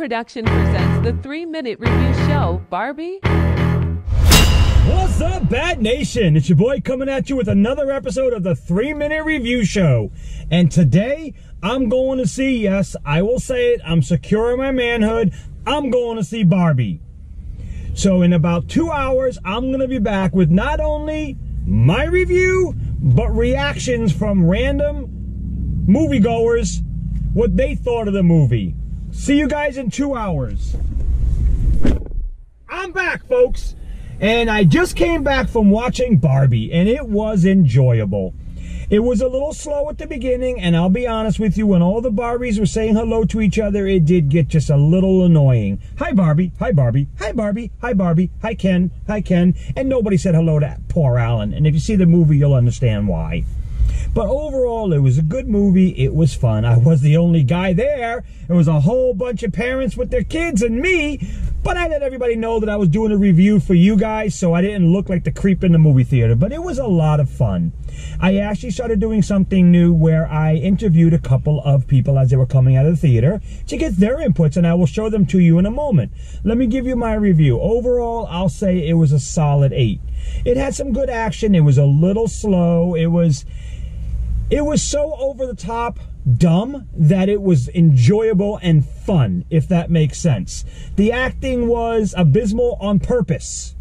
Production presents the three minute review show, Barbie. What's up, Bat Nation? It's your boy coming at you with another episode of the three minute review show. And today, I'm going to see, yes, I will say it, I'm secure in my manhood. I'm going to see Barbie. So, in about two hours, I'm going to be back with not only my review, but reactions from random moviegoers, what they thought of the movie. See you guys in two hours. I'm back, folks. And I just came back from watching Barbie, and it was enjoyable. It was a little slow at the beginning, and I'll be honest with you, when all the Barbies were saying hello to each other, it did get just a little annoying. Hi, Barbie. Hi, Barbie. Hi, Barbie. Hi, Barbie. Hi, Ken. Hi, Ken. And nobody said hello to poor Alan. And if you see the movie, you'll understand why. But overall, it was a good movie. It was fun. I was the only guy there. It was a whole bunch of parents with their kids and me. But I let everybody know that I was doing a review for you guys, so I didn't look like the creep in the movie theater. But it was a lot of fun. I actually started doing something new where I interviewed a couple of people as they were coming out of the theater to get their inputs, and I will show them to you in a moment. Let me give you my review. Overall, I'll say it was a solid 8. It had some good action. It was a little slow. It was it was so over the top dumb that it was enjoyable and fun, if that makes sense. The acting was abysmal on purpose.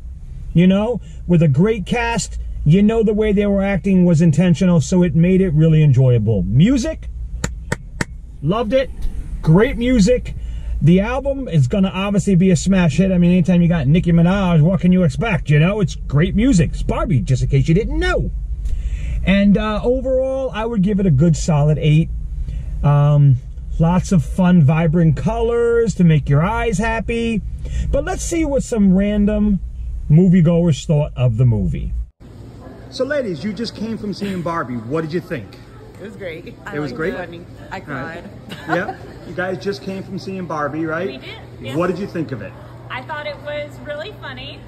You know, with a great cast, you know the way they were acting was intentional, so it made it really enjoyable. Music, loved it. Great music. The album is going to obviously be a smash hit. I mean, anytime you got Nicki Minaj, what can you expect? You know, it's great music. It's Barbie, just in case you didn't know. And uh, overall, I would give it a good solid 8. Um, lots of fun, vibrant colors to make your eyes happy. But let's see what some random moviegoers thought of the movie. So ladies, you just came from seeing Barbie. What did you think? It was great. It was great? Funny. I cried. Right. yeah, you guys just came from seeing Barbie, right? We did. Yes. What did you think of it? I thought it was really funny.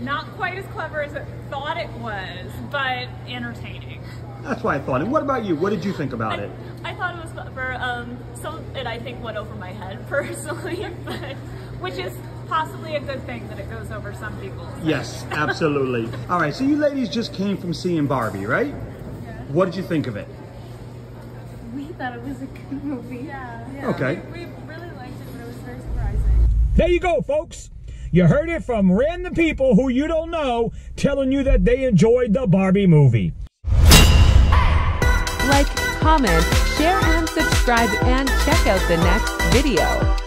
Not quite as clever as I thought it was, but entertaining. That's why I thought. And what about you? What did you think about I, it? I thought it was clever. Um, some of it I think went over my head personally, but which is possibly a good thing that it goes over some people's. Yes, absolutely. All right, so you ladies just came from seeing Barbie, right? Yeah. What did you think of it? We thought it was a good movie. Yeah. yeah. Okay. We, we really liked it, but it was very surprising. There you go, folks. You heard it from random people who you don't know telling you that they enjoyed the Barbie movie. Like, comment, share, and subscribe, and check out the next video.